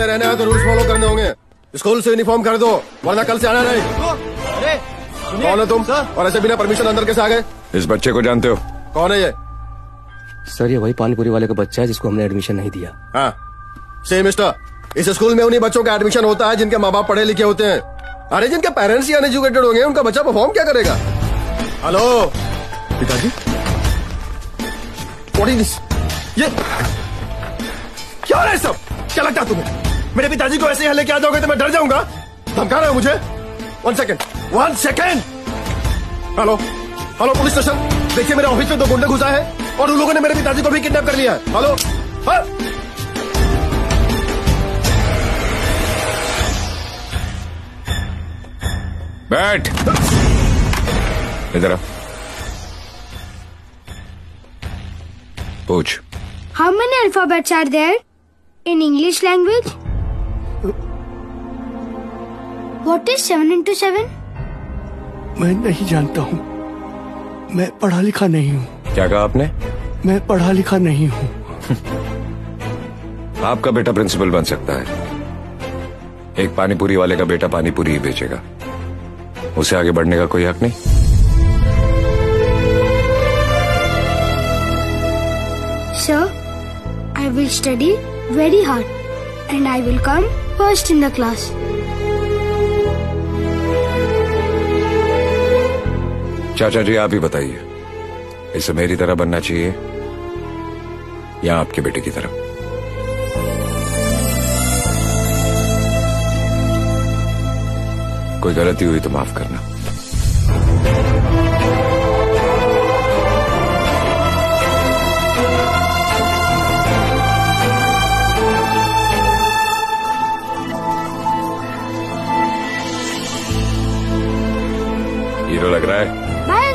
में रहना है तो रूल्स फॉलो करने होंगे। स्कूल से यूनिफॉर्म कर दो वरना कल से आना नहीं। कौन हो तुम? और ऐसे बिना परमिशन अंदर कैसे आ गए? इस बच्चे को जानते हो? कौन है ये? सर ये वही पानीपुरी वाले का बच्चा है जिसको हमने एडमिशन नहीं दिया। हाँ। से मिस्टर इस स्कूल में उन्हीं बच्चों का एडमिशन होता है जिनके माँ बाप पढ़े लिखे होते हैं। अरे जिनके पेरेंट्स ही अनएजुकेटेड होंगे उनका बच्चा परफॉर्म क्या करेगा? हेलो पिताजी? व्हाट इज़ दिस ये क्या है सब? क्या लगता है तुम्हें? मेरे पिताजी को ऐसे यहाँ लेके आ जाओगे तो मैं डर जाऊँगा। धमका रहे हो मुझे? One second one second hello hello police station देखिए मेरे ऑफ़िस में दो गुंडे घुसा है और उन लोगों ने मेरे पिताजी को भी किडनैप कर लिया है। हेलो हाँ? बैठ। इधर आ। पूछ। How many alphabets are there in English language? What is 7 into 7? मैं नहीं जानता हूँ। मैं पढ़ा लिखा नहीं हूँ। क्या कहा आपने? मैं पढ़ा लिखा नहीं हूँ। आपका बेटा प्रिंसिपल बन सकता है। एक पानीपुरी वाले का बेटा पानीपुरी ही बेचेगा। उसे आगे बढ़ने का कोई हक नहीं। Study very hard, and I will come first in the class. चाचा जी, आप ही बताइए। इसे मेरी तरह बनना चाहिए, या आपके बेटे की तरह? कोई गलती हुई तो माफ़ करना। हीरो लग रहा है। भाई